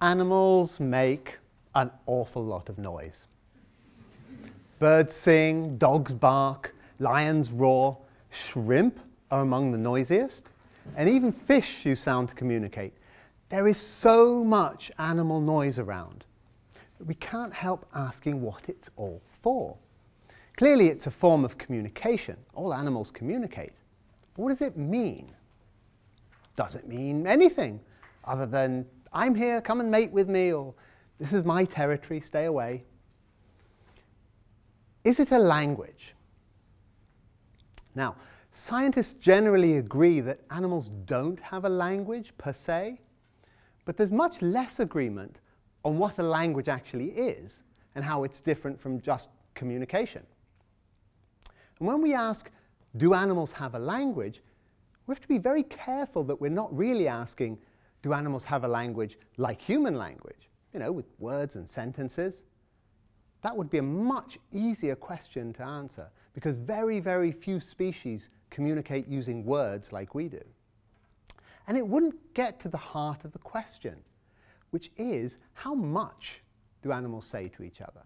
Animals make an awful lot of noise. Birds sing, dogs bark, lions roar, shrimp are among the noisiest, and even fish use sound to communicate. There is so much animal noise around that we can't help asking what it's all for. Clearly, it's a form of communication. All animals communicate. But what does it mean? Does it mean anything other than, I'm here, come and mate with me, or this is my territory, stay away? Is it a language? Now, scientists generally agree that animals don't have a language per se, but there's much less agreement on what a language actually is and how it's different from just communication. And when we ask, do animals have a language, we have to be very careful that we're not really asking, do animals have a language like human language, you know, with words and sentences? That would be a much easier question to answer because very, very few species communicate using words like we do. And it wouldn't get to the heart of the question, which is how much do animals say to each other?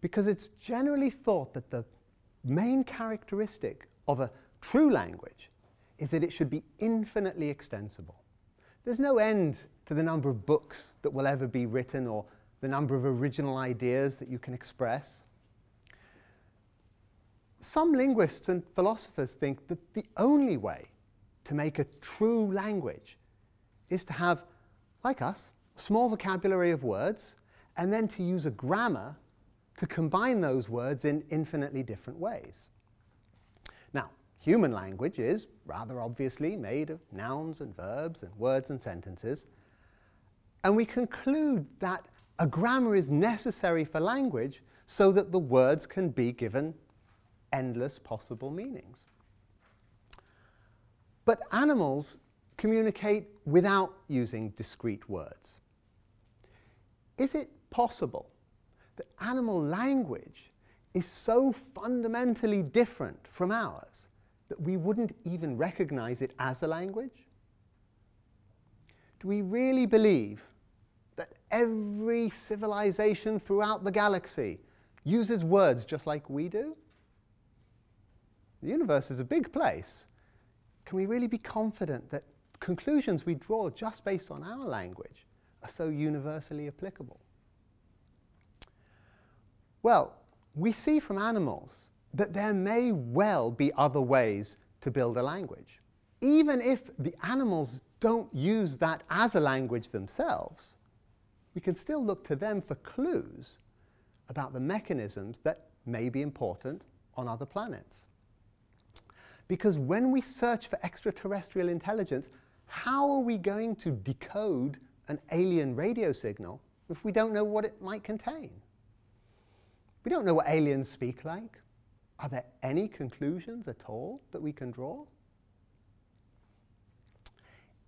Because it's generally thought that the main characteristic of a true language is that it should be infinitely extensible. There's no end to the number of books that will ever be written or the number of original ideas that you can express. Some linguists and philosophers think that the only way to make a true language is to have, like us, a small vocabulary of words and then to use a grammar to combine those words in infinitely different ways. Now, human language is rather obviously made of nouns and verbs and words and sentences, and we conclude that a grammar is necessary for language so that the words can be given endless possible meanings. But animals communicate without using discrete words. Is it possible that animal language is so fundamentally different from ours that we wouldn't even recognize it as a language? Do we really believe that every civilization throughout the galaxy uses words just like we do? The universe is a big place. Can we really be confident that conclusions we draw just based on our language are so universally applicable? Well, we see from animals that there may well be other ways to build a language. Even if the animals don't use that as a language themselves, we can still look to them for clues about the mechanisms that may be important on other planets. Because when we search for extraterrestrial intelligence, how are we going to decode an alien radio signal if we don't know what it might contain? We don't know what aliens speak like. Are there any conclusions at all that we can draw?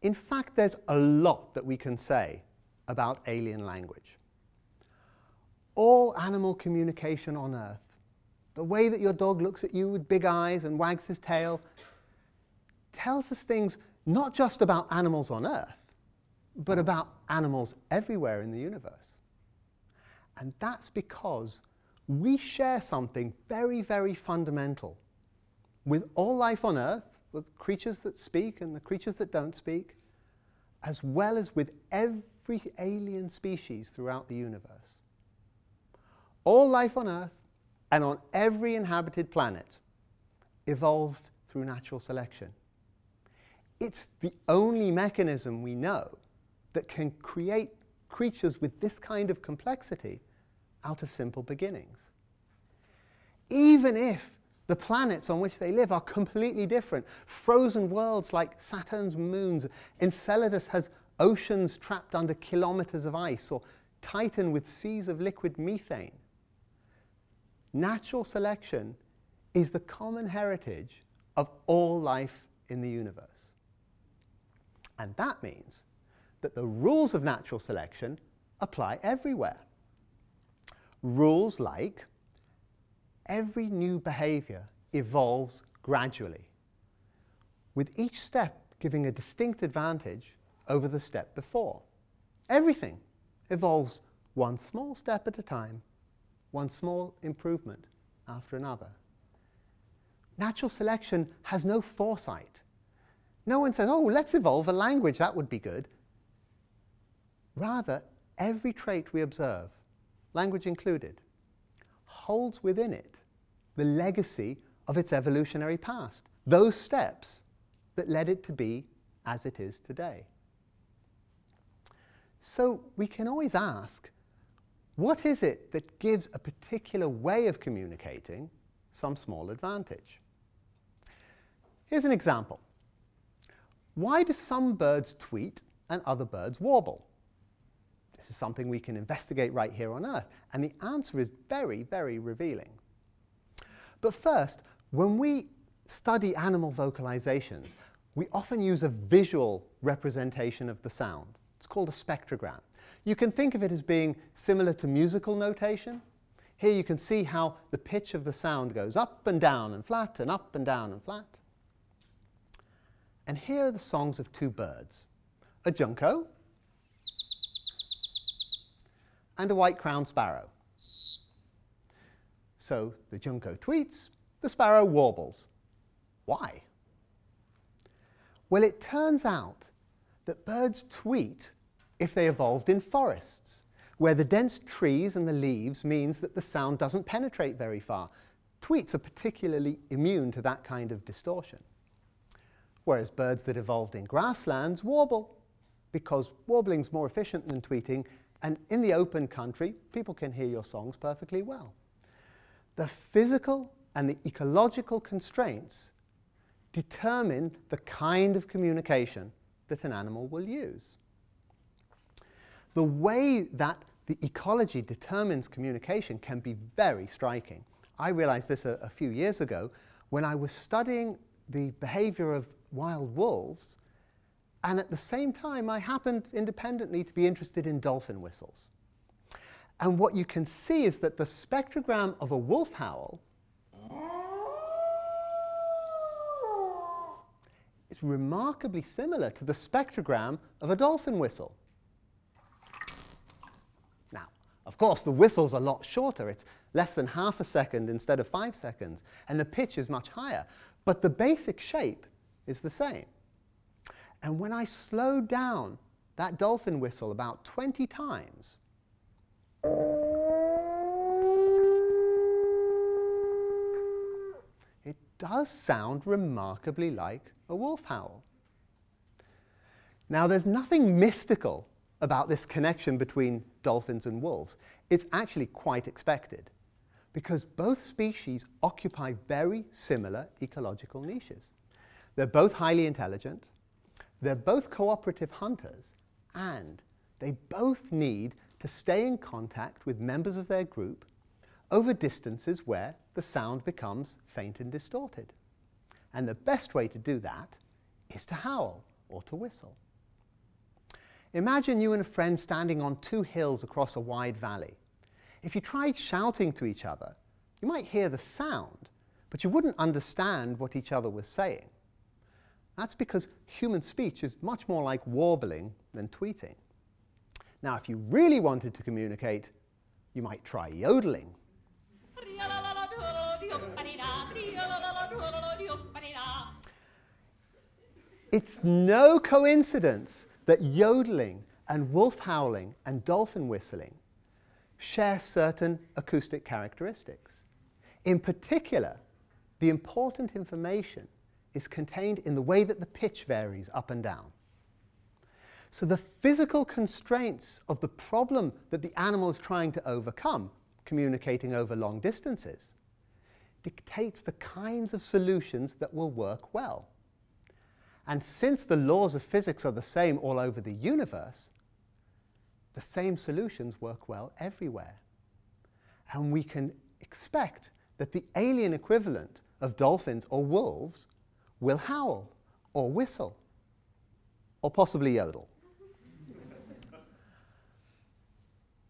In fact, there's a lot that we can say about alien language. All animal communication on Earth, the way that your dog looks at you with big eyes and wags his tail, tells us things not just about animals on Earth, but about animals everywhere in the universe. And that's because we share something very, very fundamental with all life on Earth, with creatures that speak and the creatures that don't speak, as well as with every alien species throughout the universe. All life on Earth and on every inhabited planet evolved through natural selection. It's the only mechanism we know that can create creatures with this kind of complexity out of simple beginnings. Even if the planets on which they live are completely different, frozen worlds like Saturn's moons, Enceladus has oceans trapped under kilometers of ice, or Titan with seas of liquid methane. Natural selection is the common heritage of all life in the universe. And that means that the rules of natural selection apply everywhere rules like every new behavior evolves gradually, with each step giving a distinct advantage over the step before. Everything evolves one small step at a time, one small improvement after another. Natural selection has no foresight. No one says, oh, let's evolve a language, that would be good. Rather, every trait we observe, language included, holds within it the legacy of its evolutionary past, those steps that led it to be as it is today. So we can always ask, what is it that gives a particular way of communicating some small advantage? Here's an example. Why do some birds tweet and other birds warble? This is something we can investigate right here on Earth, and the answer is very, very revealing. But first, when we study animal vocalizations, we often use a visual representation of the sound. It's called a spectrogram. You can think of it as being similar to musical notation. Here you can see how the pitch of the sound goes up and down and flat and up and down and flat. And here are the songs of two birds, a junco and a white-crowned sparrow. So the junco tweets, the sparrow warbles. Why? Well, it turns out that birds tweet if they evolved in forests, where the dense trees and the leaves means that the sound doesn't penetrate very far. Tweets are particularly immune to that kind of distortion. Whereas birds that evolved in grasslands warble, because warbling's more efficient than tweeting, and in the open country, people can hear your songs perfectly well. The physical and the ecological constraints determine the kind of communication that an animal will use. The way that the ecology determines communication can be very striking. I realized this a, a few years ago when I was studying the behavior of wild wolves, and at the same time, I happened independently to be interested in dolphin whistles. And what you can see is that the spectrogram of a wolf howl is remarkably similar to the spectrogram of a dolphin whistle. Now, of course, the whistle's a lot shorter. It's less than half a second instead of five seconds, and the pitch is much higher. But the basic shape is the same. And when I slowed down that dolphin whistle about 20 times, it does sound remarkably like a wolf howl. Now, there's nothing mystical about this connection between dolphins and wolves. It's actually quite expected because both species occupy very similar ecological niches. They're both highly intelligent, they're both cooperative hunters, and they both need to stay in contact with members of their group over distances where the sound becomes faint and distorted. And the best way to do that is to howl or to whistle. Imagine you and a friend standing on two hills across a wide valley. If you tried shouting to each other, you might hear the sound, but you wouldn't understand what each other was saying. That's because human speech is much more like warbling than tweeting. Now, if you really wanted to communicate, you might try yodeling. It's no coincidence that yodeling and wolf howling and dolphin whistling share certain acoustic characteristics. In particular, the important information is contained in the way that the pitch varies up and down. So the physical constraints of the problem that the animal is trying to overcome, communicating over long distances, dictates the kinds of solutions that will work well. And since the laws of physics are the same all over the universe, the same solutions work well everywhere. And we can expect that the alien equivalent of dolphins or wolves will howl or whistle or possibly yodel.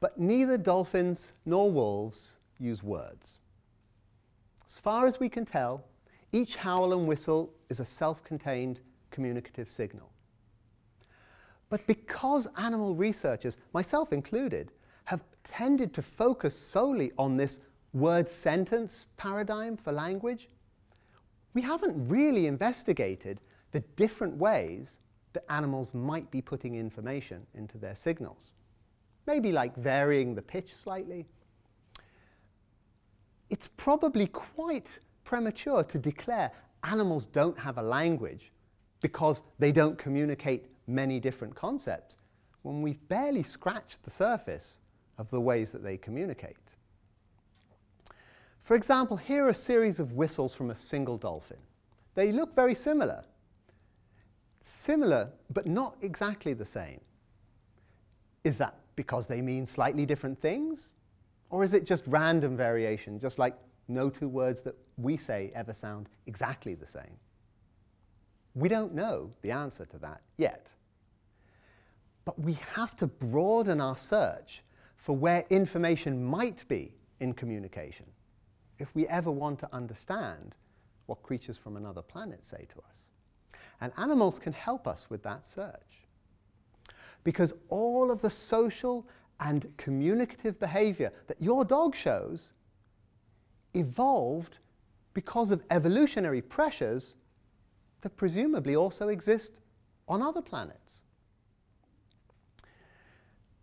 but neither dolphins nor wolves use words. As far as we can tell, each howl and whistle is a self-contained communicative signal. But because animal researchers, myself included, have tended to focus solely on this word sentence paradigm for language, we haven't really investigated the different ways that animals might be putting information into their signals. Maybe like varying the pitch slightly. It's probably quite premature to declare animals don't have a language because they don't communicate many different concepts when we've barely scratched the surface of the ways that they communicate. For example, here are a series of whistles from a single dolphin. They look very similar. Similar, but not exactly the same. Is that because they mean slightly different things? Or is it just random variation, just like no two words that we say ever sound exactly the same? We don't know the answer to that yet. But we have to broaden our search for where information might be in communication if we ever want to understand what creatures from another planet say to us. And animals can help us with that search. Because all of the social and communicative behavior that your dog shows evolved because of evolutionary pressures that presumably also exist on other planets.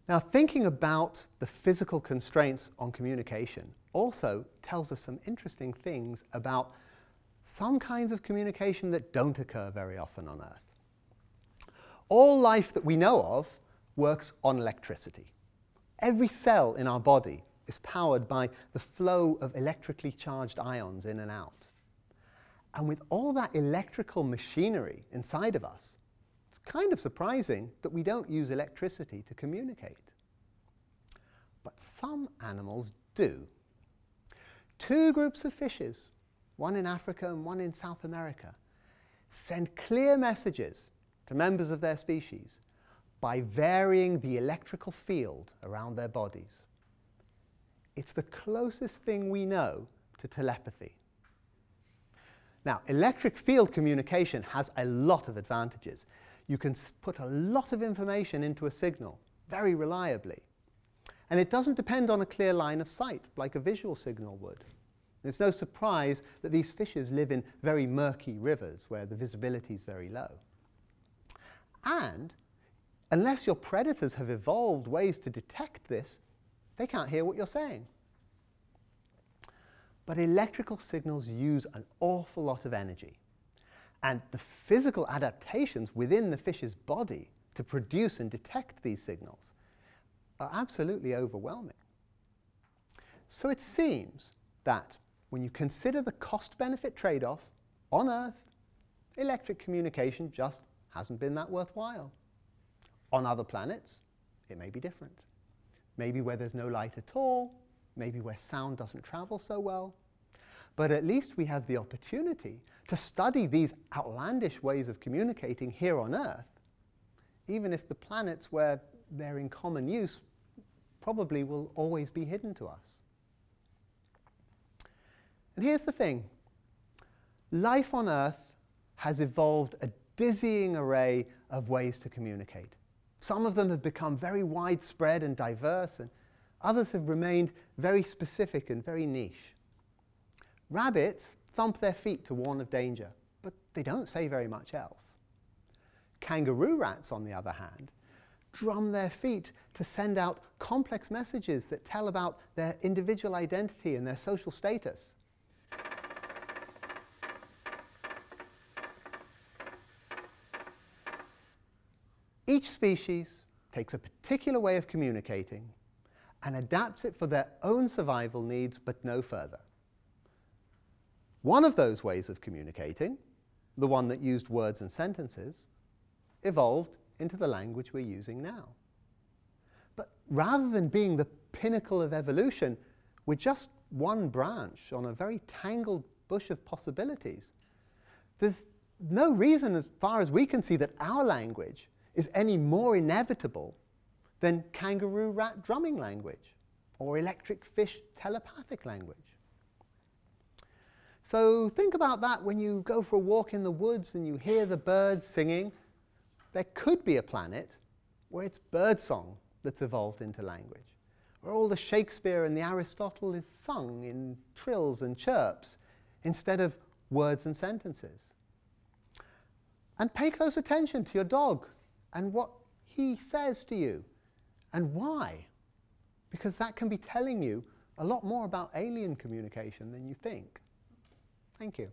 Now, thinking about the physical constraints on communication also tells us some interesting things about some kinds of communication that don't occur very often on Earth. All life that we know of works on electricity. Every cell in our body is powered by the flow of electrically charged ions in and out. And with all that electrical machinery inside of us, it's kind of surprising that we don't use electricity to communicate. But some animals do. Two groups of fishes, one in Africa and one in South America, send clear messages to members of their species by varying the electrical field around their bodies. It's the closest thing we know to telepathy. Now, electric field communication has a lot of advantages. You can put a lot of information into a signal very reliably. And it doesn't depend on a clear line of sight like a visual signal would. It's no surprise that these fishes live in very murky rivers where the visibility is very low. And unless your predators have evolved ways to detect this, they can't hear what you're saying. But electrical signals use an awful lot of energy. And the physical adaptations within the fish's body to produce and detect these signals are absolutely overwhelming. So it seems that when you consider the cost benefit trade off on Earth, electric communication just hasn't been that worthwhile. On other planets, it may be different. Maybe where there's no light at all, maybe where sound doesn't travel so well. But at least we have the opportunity to study these outlandish ways of communicating here on Earth, even if the planets where they're in common use probably will always be hidden to us. And here's the thing life on Earth has evolved a dizzying array of ways to communicate. Some of them have become very widespread and diverse, and others have remained very specific and very niche. Rabbits thump their feet to warn of danger, but they don't say very much else. Kangaroo rats, on the other hand, drum their feet to send out complex messages that tell about their individual identity and their social status. Each species takes a particular way of communicating and adapts it for their own survival needs, but no further. One of those ways of communicating, the one that used words and sentences, evolved into the language we're using now. But rather than being the pinnacle of evolution, we're just one branch on a very tangled bush of possibilities. There's no reason, as far as we can see, that our language is any more inevitable than kangaroo rat drumming language or electric fish telepathic language. So think about that when you go for a walk in the woods and you hear the birds singing. There could be a planet where it's birdsong that's evolved into language, where all the Shakespeare and the Aristotle is sung in trills and chirps instead of words and sentences. And pay close attention to your dog and what he says to you and why, because that can be telling you a lot more about alien communication than you think. Thank you.